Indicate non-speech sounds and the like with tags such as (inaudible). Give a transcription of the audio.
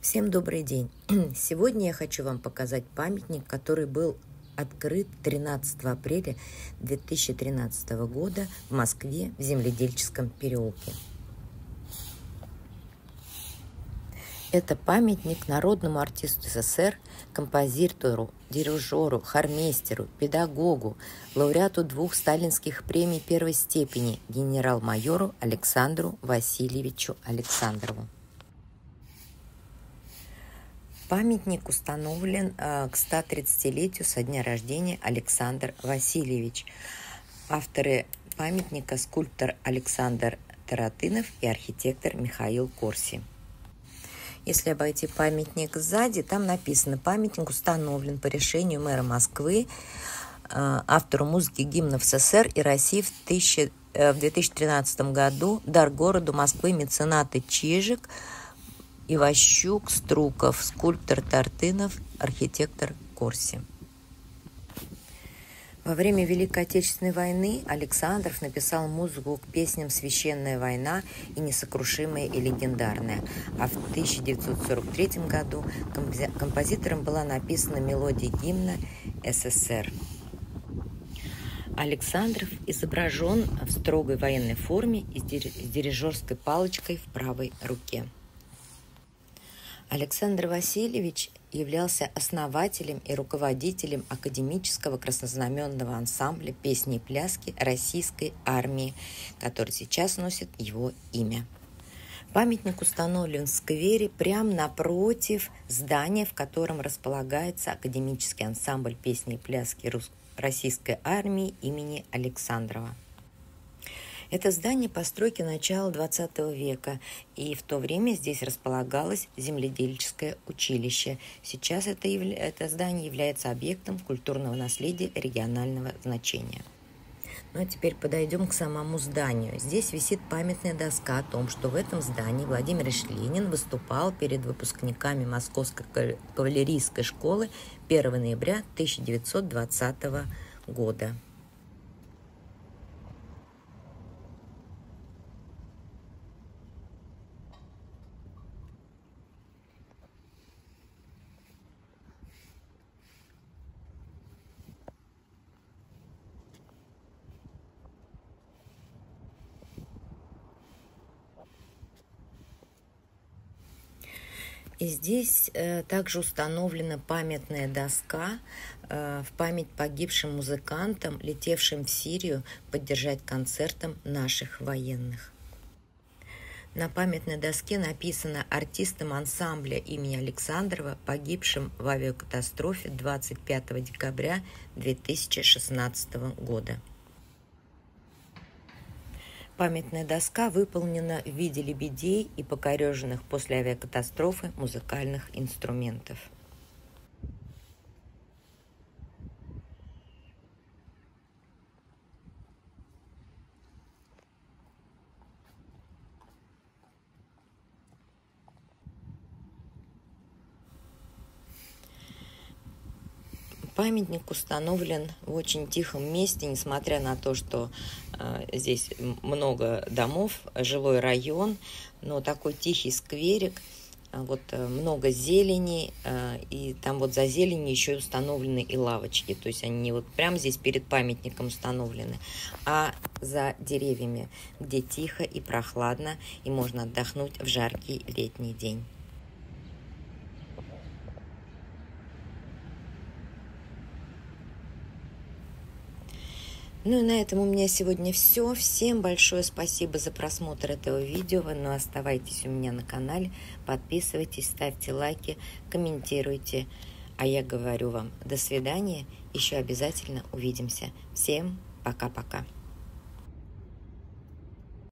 Всем добрый день! (clears throat) Сегодня я хочу вам показать памятник, который был открыт 13 апреля 2013 года в Москве в Земледельческом переулке. Это памятник народному артисту СССР, композитору, дирижеру, хармейстеру, педагогу, лауреату двух сталинских премий первой степени генерал-майору Александру Васильевичу Александрову. Памятник установлен э, к 130-летию со дня рождения Александр Васильевич. Авторы памятника скульптор Александр Таратынов и архитектор Михаил Корси. Если обойти памятник сзади, там написано «Памятник установлен по решению мэра Москвы, э, автору музыки гимнов СССР и России в, 1000, э, в 2013 году, дар городу Москвы меценаты Чижик, Иващук, Струков, скульптор Тартынов, архитектор Корси. Во время Великой Отечественной войны Александров написал музыку к песням «Священная война» и «Несокрушимая и легендарная», а в 1943 году композитором была написана мелодия гимна СССР. Александров изображен в строгой военной форме и с дирижерской палочкой в правой руке. Александр Васильевич являлся основателем и руководителем академического краснознаменного ансамбля песни и пляски российской армии, который сейчас носит его имя. Памятник установлен в сквере прямо напротив здания, в котором располагается академический ансамбль песни и пляски российской армии имени Александрова. Это здание постройки начала XX века, и в то время здесь располагалось земледельческое училище. Сейчас это, это здание является объектом культурного наследия регионального значения. Ну а теперь подойдем к самому зданию. Здесь висит памятная доска о том, что в этом здании Владимир Ильич выступал перед выпускниками Московской кавалерийской школы 1 ноября 1920 года. И здесь э, также установлена памятная доска э, в память погибшим музыкантам, летевшим в Сирию поддержать концертом наших военных. На памятной доске написано артистам ансамбля имени Александрова, погибшим в авиакатастрофе 25 декабря 2016 года. Памятная доска выполнена в виде лебедей и покореженных после авиакатастрофы музыкальных инструментов. Памятник установлен в очень тихом месте, несмотря на то, что э, здесь много домов, жилой район, но такой тихий скверик, э, вот э, много зелени, э, и там вот за зеленью еще установлены и лавочки, то есть они вот прямо здесь перед памятником установлены, а за деревьями, где тихо и прохладно, и можно отдохнуть в жаркий летний день. Ну и на этом у меня сегодня все. Всем большое спасибо за просмотр этого видео. Вы ну, оставайтесь у меня на канале, подписывайтесь, ставьте лайки, комментируйте. А я говорю вам до свидания. Еще обязательно увидимся. Всем пока-пока.